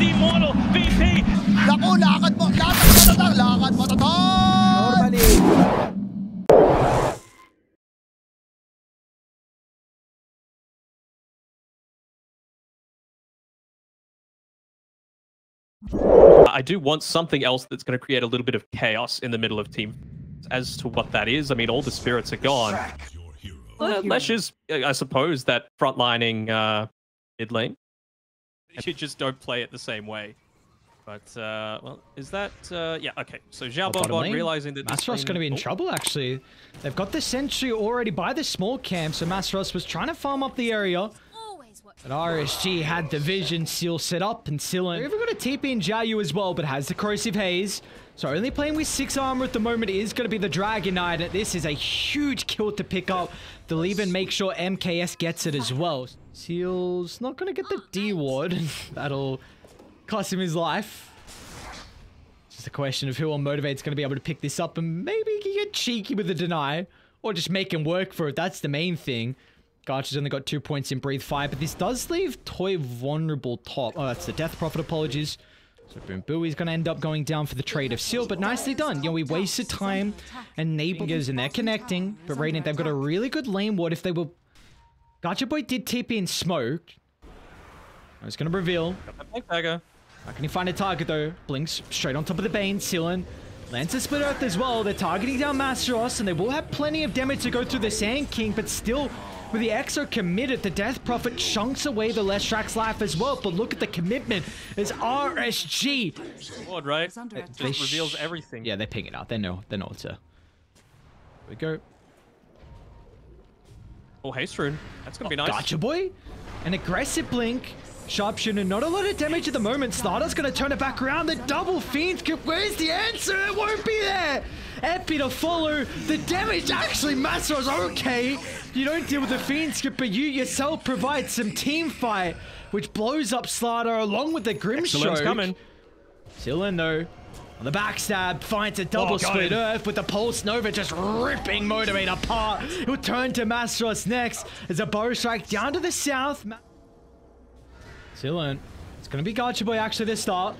the Immortal VP. Naku, lakad mo, lakad mo tatang, lakad mo tatang! Normally. I do want something else that's going to create a little bit of chaos in the middle of team. As to what that is, I mean, all the spirits are gone. Uh, Lesh is, I suppose, that frontlining uh, mid lane. You just don't play it the same way. But, uh, well, is that... Uh, yeah, okay. So Xiao bottom Bonbon realizing that this Masros lane- going to be in oh, trouble, actually. They've got the sentry already by the small camp, so Masros was trying to farm up the area. But RSG had the vision seal set up and Sillin. They've even got a TP in Jiayu as well, but has the corrosive haze. So only playing with six armor at the moment is going to be the Dragon Knight. and This is a huge kill to pick up. They'll even make sure MKS gets it as well. Seal's not going to get the D ward. That'll cost him his life. Just a question of who on Motivate's going to be able to pick this up and maybe he can get cheeky with the deny or just make him work for it. That's the main thing. Garch only got two points in Breathe Fire, but this does leave Toy vulnerable top. Oh, that's the Death Prophet. Apologies. So Boom Booey's going to end up going down for the trade of Seal, but nicely done. You know, we wasted time and Neighbors and they're connecting, but Radiant, they've got a really good lane ward if they were... Gotcha Boy did TP and smoke. I was going to reveal. Thank Dagger. How can he find a target though? Blinks straight on top of the Bane, Sealan. Lands a split earth as well. They're targeting down Masteros, and they will have plenty of damage to go through the Sand King, but still, with the Exo committed, the Death Prophet chunks away the Leshrac's life as well. But look at the commitment. It's RSG. Ward, right? under It just reveals everything. Yeah, they're picking it out. They know. They know it's a. Here we go. Oh, Haste Rune. That's going to be oh, nice. Gotcha, boy. An aggressive blink. Sharpshooter, not a lot of damage at the moment. Starter's gonna turn it back around. The double fiend. Where's the answer? It won't be there. Epi to follow. The damage actually Masro's okay. You don't deal with the Fiend's Grip, but you yourself provide some team fight, which blows up Slaughter along with the Grim coming. Still in though. On the backstab, finds a double Oh, split earth with the Pulse Nova just ripping Motivate apart. He'll turn to Mastros next as a bow strike down to the south. Sillen. It's going to be Gotcha Boy actually this start.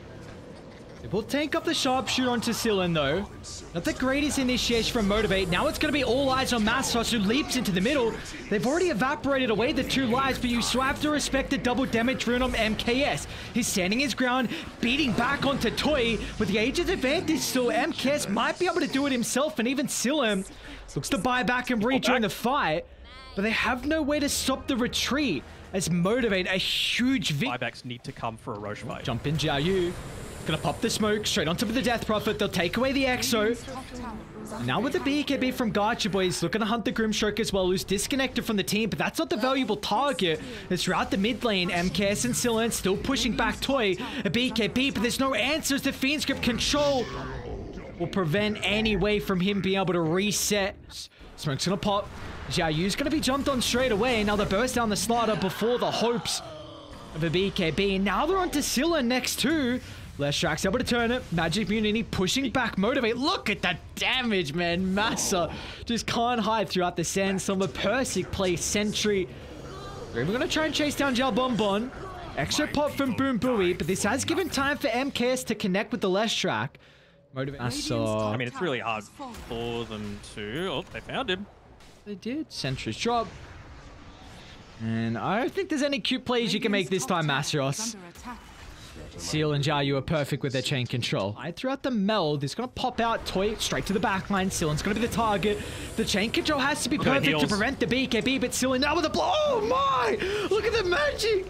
It will tank up the sharpshooter onto Sillen though. Not the greatest initiation from Motivate. Now it's going to be all eyes on Massos who leaps into the middle. They've already evaporated away the two lives, but you still have to respect the double damage rune on MKS. He's standing his ground, beating back onto Toy. With the age's advantage still, MKS might be able to do it himself and even Sillen looks to buy back and rejoin the fight. But they have no way to stop the retreat as Motivate a huge victory. Buybacks need to come for a Roche fight. Jump in Jiao Yu. Gonna pop the smoke straight on top of the Death Prophet. They'll take away the Exo. Now with the BKB from Gacha Boys, looking to hunt the Grimstroke as well, who's disconnected from the team, but that's not the valuable target. It's throughout the mid lane, MKS and Silent still pushing back Toy, a BKB, but there's no answers. The Fiend's Grip control will prevent any way from him being able to reset. Smoke's gonna pop. Xiao Yu's gonna be jumped on straight away. Now they burst down the slaughter before the hopes of a BKB. And Now they're onto Scylla next too. Leshrac's able to turn it. Magic Mutiny pushing back Motivate. Look at that damage, man. Massa just can't hide throughout the sand. A Persic plays Sentry. They're even going to try and chase down Jal Bonbon. Extra pop from Boom Booey, but this has given time for MKS to connect with the Leshrak. Motivate. Massa. I mean, it's really hard for them to... Oh, they found him. They did. Sentry's drop. And I don't think there's any cute plays you can make this time, Masteros. Seal and Jiayu are perfect with their chain control. I throughout the meld, it's gonna pop out Toy straight to the backline. Sillen's gonna be the target. The chain control has to be perfect to prevent the BKB, but Sillen now with a blow. Oh my! Look at the magic!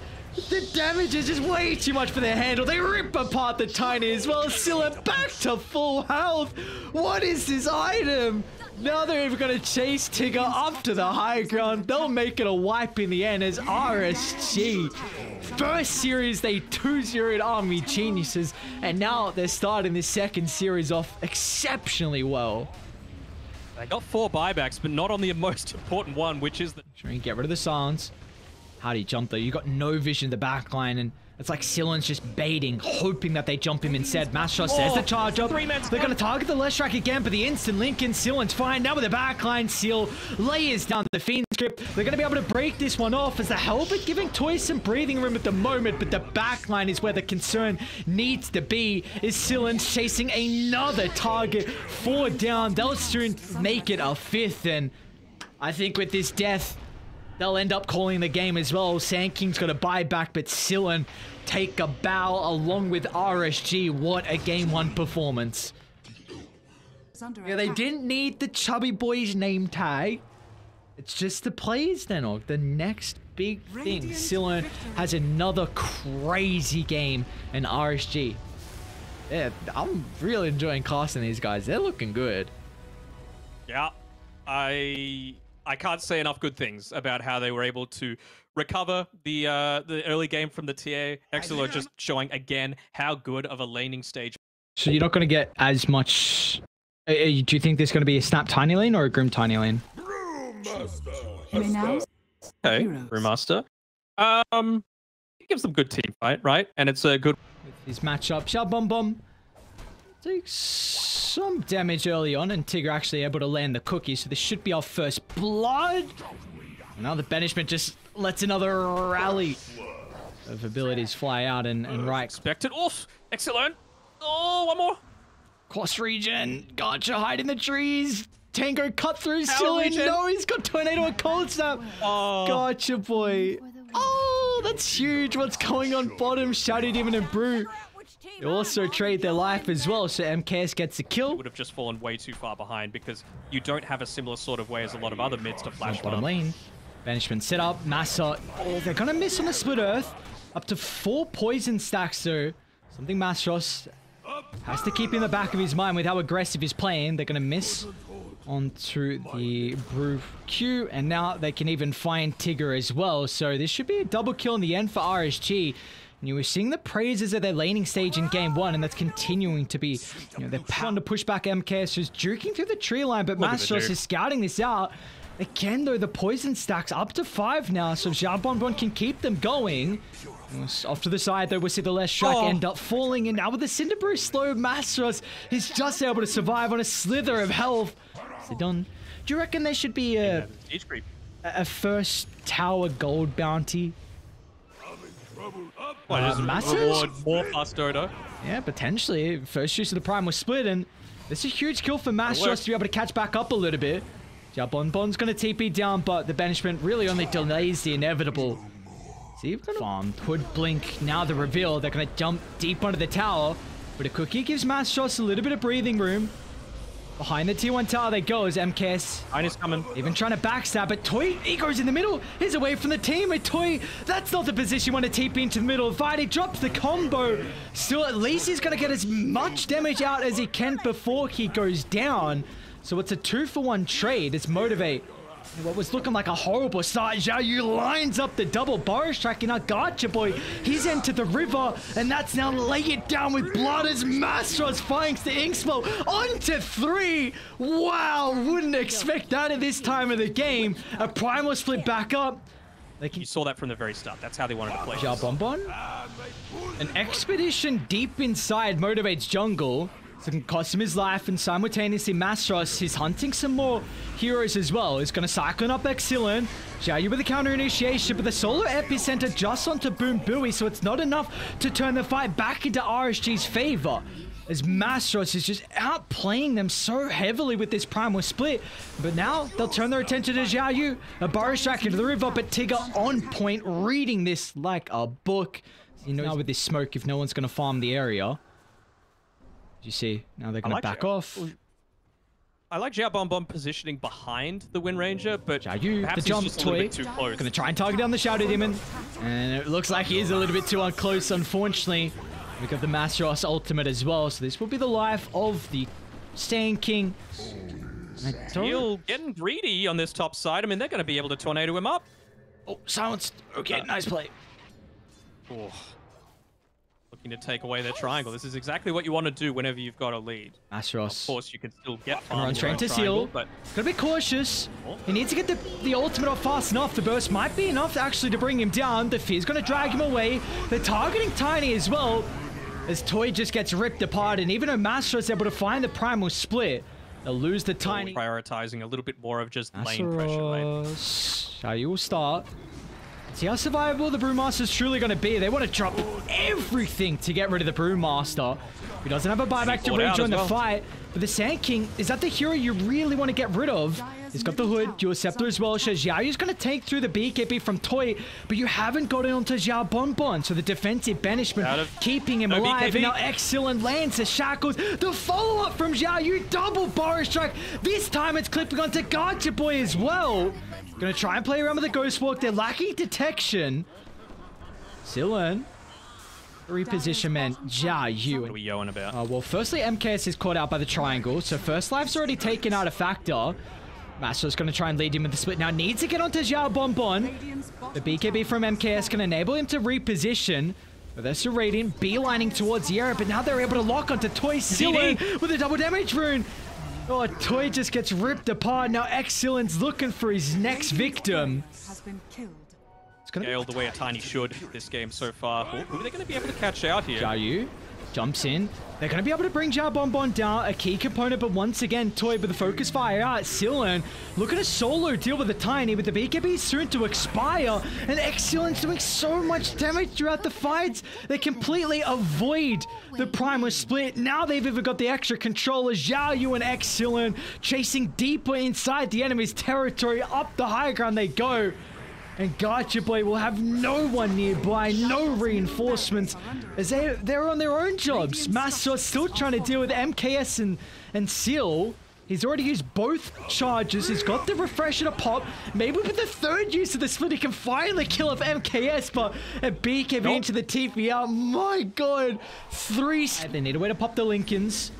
The damage is just way too much for their handle. They rip apart the tiny as well. Sillen back to full health. What is this item? Now they're even gonna chase Tigger up to the high ground. They'll make it a wipe in the end as RSG. First series, they 2-0'd Army Geniuses, and now they're starting this second series off exceptionally well. They got four buybacks, but not on the most important one, which is the... Trying to get rid of the silence. How do you jump though? You got no vision in the back line, and it's like Sillen's just baiting, hoping that they jump him instead. Mastro says the Oh, charge up. They're gonna target the Leshrac again, but the instant link in Sillen's fine. Now with the back line, Seal layers down the Fiend's rocket. They're going to be able to break this one off as the Helmet giving Toy some breathing room at the moment, but the backline is where the concern needs to be. Is Silen chasing another target? Four down. They'll soon make it a fifth, and I think with this death, they'll end up calling the game as well. Sand King's got to buy back, but Silen take a bow along with RSG. What a game one performance. Yeah, they didn't need the Chubbyboiz name tag. It's just the plays then, or the next big thing. Silen has another crazy game in RSG. Yeah, I'm really enjoying casting these guys. They're looking good. Yeah, I I can't say enough good things about how they were able to recover the uh, the early game from the TA. Exilor just showing again how good of a laning stage. So you're not going to get as much uh, uh, do you think there's going to be a Snap Tiny Lane or a Grim Tiny Lane? Okay, Brewmaster. Um, he gives them good team fight, right? And it's a good. With his matchup, Shao Bum Bum takes some damage early on, and Tigger actually able to land the cookie, so this should be our first blood. now the banishment just lets another rally of abilities fly out and, and right. Expected. Oof! Excellent. Oh, one more. Cross region. Gotcha. Hide in the trees. Tango cut through ceiling. No, he's got tornado and cold snap. Oh. Gotcha, boy. Oh, that's huge. What's going on bottom? Shadow Demon and a They also trade their life as well, so MKS gets a kill. Would have just fallen way too far behind because you don't have a similar sort of way as a lot of other mids to flash bottom lane. Banishment set up. Massa. Oh, they're gonna miss on the split earth. Up to four poison stacks though. Something Mastros has to keep in the back of his mind with how aggressive he's playing. They're going to miss onto the Brew Q, and now they can even find Tigger as well. So this should be a double kill in the end for RSG. And you were seeing the praises of their laning stage in game one, and that's continuing to be, you know, they're pound to push back MKS, who's juking through the tree line, but Mastros is scouting this out. Again, though, the poison stacks up to five now, so Xiaobonbon can keep them going. Off to the side, though, we see the Leshrac oh. end up falling, and now with the Cinderbrew slow, Mastros is just able to survive on a slither of health. Sidon, do you reckon there should be a, a first tower gold bounty? What, uh, massive? more fast Yeah, potentially. First use of the Primal split, and this is a huge kill for Mass just to be able to catch back up a little bit. Yeah, Bon Bon's going to TP down, but the banishment really only delays the inevitable. See, farm. Hood blink. Now the reveal. They're going to jump deep under the tower. But a cookie gives Mastros a little bit of breathing room. Behind the T1 tower they goes MKS. Iron coming. Even trying to backstab, but Toy, he goes in the middle. He's away from the team. And Toy, that's not the position you want to TP into the middle. Vidi drops the combo. Still, at least he's going to get as much damage out as he can before he goes down. So it's a two for one trade. It's Motivate. What was looking like a horrible start, Zhao Yu lines up the double Boris track and I gotcha boy. He's into the river and that's now lay it down with blood as Mastros finds the Inkspo onto three. Wow, wouldn't expect that at this time of the game. A Primal split back up. Can... You saw that from the very start. That's how they wanted to play. Ja Bonbon. An expedition deep inside motivates jungle. It can cost him his life, and simultaneously Mastros is hunting some more heroes as well. He's going to cyclone up Exilin, Xiaoyu with the counter initiation, but the solo epicenter just onto Boom Booey, so it's not enough to turn the fight back into RSG's favor. As Mastros is just outplaying them so heavily with this primal split. But now they'll turn their attention to Xiaoyu. A Boris track into the river, but Tigger on point, reading this like a book. You know, now with this smoke, if no one's going to farm the area you see? Now they're going like to back off. I like Xiao Bon Bon positioning behind the Wind Ranger, but Xiao Yu, the jump toy, going to try and target down the Shadow Demon. And it looks like he is a little bit too close, unfortunately. We got the Mastros ultimate as well, so this will be the life of the Sand King. He'll getting greedy on this top side. I mean, they're going to be able to tornado him up. Oh, silenced. Okay, uh, nice play. Oh looking to take away their triangle. This is exactly what you want to do whenever you've got a lead. Astros. Of course, you can still get farm Runs straight to seal. But gotta be cautious. He needs to get the, the ultimate off fast enough. The burst might be enough actually to bring him down. The fear's gonna drag him away. They're targeting Tiny as well. As Toy just gets ripped apart, and even though Master is able to find the primal split, they'll lose the Tiny. Prioritizing a little bit more of just lane pressure. Lane. you'll start. See how survivable the Brewmaster's truly going to be. They want to drop everything to get rid of the Brewmaster. He doesn't have a buyback to rejoin as the fight. But the Sand King, is that the hero you really want to get rid of? He's got the hood, Dual Scepter as well. So Xiaoyu's going to take through the BKB from Toy, but you haven't got it onto Xiao Bonbon. So the defensive banishment Out of- keeping him no alive. BKB. And now excellent lands the shackles. The follow-up from Xiaoyu, double Boris strike. This time it's clipping onto Gacha Boy as well. Gonna try and play around with the Ghost Walk. They're lacking detection. Silen. Reposition man, Jia Yu. What are we yelling about? Uh, well, firstly, MKS is caught out by the triangle, so first life's already taken out a factor. Master's going to try and lead him with the split. Now needs to get onto Xiao Bonbon. The BKB from MKS can enable him to reposition. But they're Seradian, beelining towards area, but now they're able to lock onto Toy Silen with a double damage rune. Oh, Toy just gets ripped apart. Now Excellent's looking for his next victim. has been killed. It's going to Scaled the way a tiny should this game so far. Who who are they going to be able to catch out here? Jia Yu jumps in. They're going to be able to bring Jia Bonbon down, a key component, but once again, Toy with the focus fire out. Silen looking to solo deal with the Tiny, with the BKB soon to expire, and Excellence doing so much damage throughout the fights. They completely avoid the Primal split. Now they've even got the extra controllers, Xiao Yu and Excellent, chasing deeper inside the enemy's territory. Up the high ground they go. And Gacha Boy will have no one nearby, no reinforcements, as they, they're on their own jobs. Massor's still trying to deal with MKS and, and Seal. He's already used both charges. He's got the refresh refresher to pop. Maybe with the third use of the split, he can finally kill off MKS, but a BKB Nope. into the TPR. My god. Three. s- They need a way to pop the Linken's.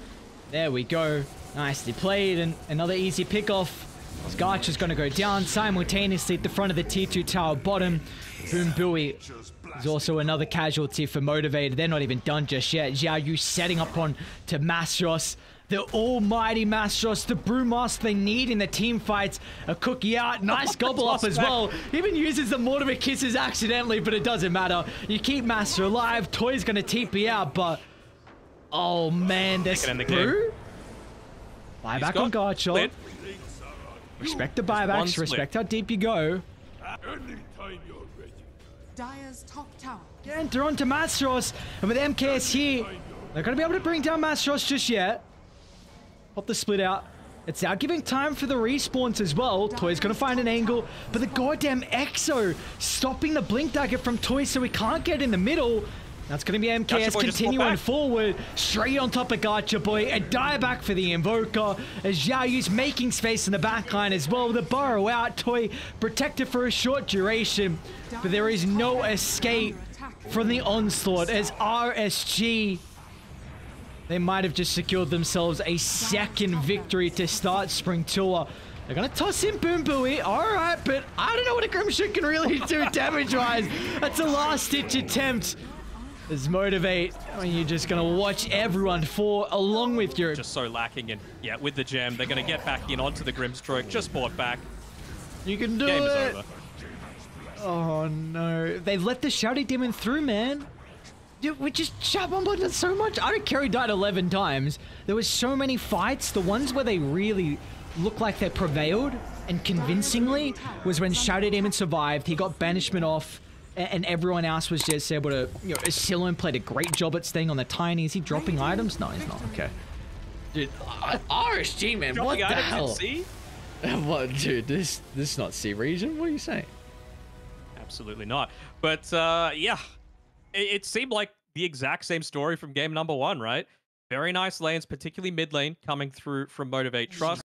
There we go. Nicely played, and another easy pickoff. Scotch is going to go down simultaneously at the front of the T2 tower bottom. Boom Bui is also another casualty for Motivated. They're not even done just yet. Xiao Yu setting up on to Mastros. The almighty Mastros, the Brewmaster they need in the team fights. A cookie out, nice gobble up as back. well. Even uses the Mortimer Kisses accidentally, but it doesn't matter. You keep Master alive. Toy's going to TP out, but... Oh man, this Taking in the Brew? Buyback on Garchomp. Split. Respect the buybacks. Respect how deep you go. Dire's top tower. And they're on to Mastros. And with MKS here, they're going to be able to bring down Mastros just yet. Pop the split out. It's now giving time for the respawns as well. Toy's going to find an angle. But the goddamn Exo stopping the Blink Dagger from Toy so he can't get in the middle. That's going to be MKS continuing forward. Straight on top of Gacha Boy. A die back for the Invoker. As Xiao Yu's making space in the backline as well. The burrow out. Toy protected for a short duration. But there is no escape from the onslaught as RSG they might have just secured themselves a second victory to start Spring Tour. They're going to toss in Boom Booey. All right, but I don't know what a Grimshot can really do damage-wise. That's a last-ditch attempt. As Motivate, I mean, you're just going to watch everyone fall along with your... Just so lacking, and yeah, with the gem, they're going to get back in onto the Grimstroke. Just bought back. you can do Game is it. over. Oh, no. They let the Shadow Demon through, man. Dude, we just on did so much. I don't carry died 11 times. There was so many fights. The ones where they really look like they prevailed and convincingly was when Shadow Demon survived. He got banishment off. A- And everyone else was just able to, you know, Asylum played a great job at staying on the tiny. Is he dropping items? No, he's not. Okay. Dude, R- RSG man, what the items in hell? C? What, dude? This this is not SEA region. What are you saying? Absolutely not. But uh, yeah, it, it seemed like the exact same story from game number one, right? Very nice lanes, particularly mid lane, coming through from Motivate Trust.